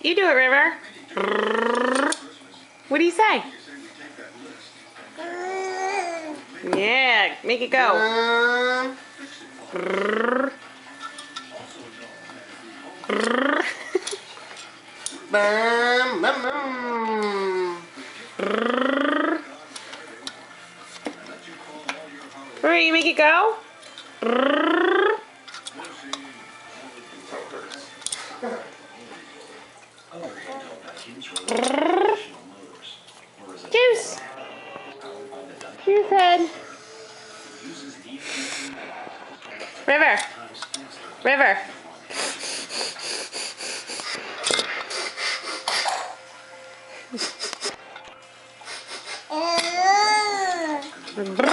You do it, River. What do you say? Yeah, make it go. Um, bum, bum, River, you make it go? Juice. Juice head. River. River. Uh,